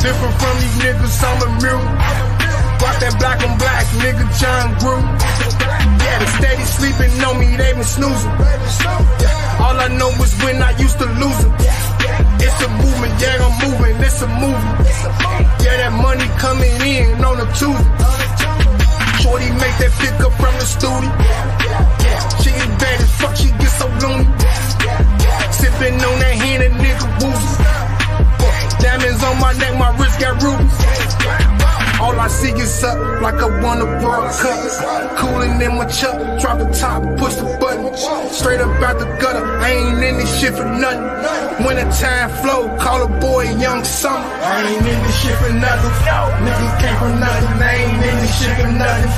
Different from these niggas, I'm a mule. Rock that black on black, nigga John Groove. Yeah, they steady sleeping on me, they been snoozing. All I know is when I used to lose it. It's a movement, yeah, I'm moving, it's a movie. Yeah, that money coming in on a Tuesday. Shorty make that pick my neck, my wrist got rubies. All I see is up like I won a World Cup. Cooling in my chuck, drop the top, push the button. Straight up out the gutter, I ain't in this shit for nothing. When the time flow, call a boy Young Summer. I ain't in this shit for nothing. Niggas came from nothing, I ain't in this shit for nothing.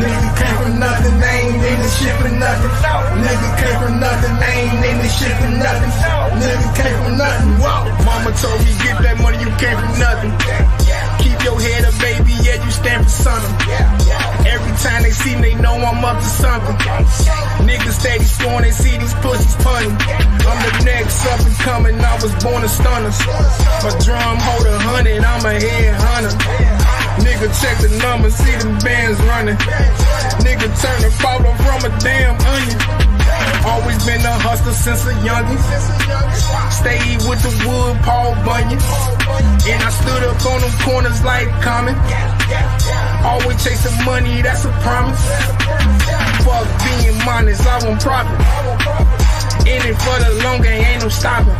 Niggas came from nothing, I ain't in this shit for nothing. Niggas came from nothing, I ain't Mama told me get that money, you came from nothing. Keep your head up, baby, yeah, you stand for something. Every time they see me, they know I'm up to something. Niggas steady scoring, they see these pussies punting. I'm the next up and coming, I was born a stunner. My drum hold a hundred, I'm a head hunter. Nigga check the numbers, see them bands running. Nigga turn the photo from a damn onion. Been a hustler since a youngin'. Stayed with the wood, Paul Bunyan. And I stood up on them corners like Common. Always chasing money, that's a promise. Fuck being honest, I want profit. In it for the long game, ain't no stopping.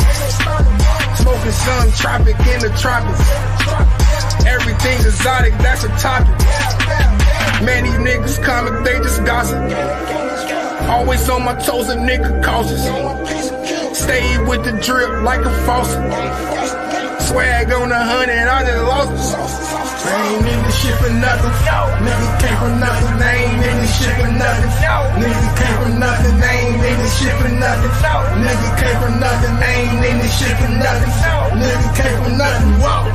Smoking some tropic in the tropics. Everything exotic, that's a topic. Man, these niggas comic, they just gossip. Always on my toes, a nigga cautious. Stay with the drip like a faucet. Swag on a hundred, I just lost it. I ain't in this shit for nothing. Nigga came from nothing, ain't in this shit for nothing. Nigga came from nothing, ain't in this shit for nothing. Nigga came from nothing, ain't in this shit for nothing. Niggas came from nothing, whoa.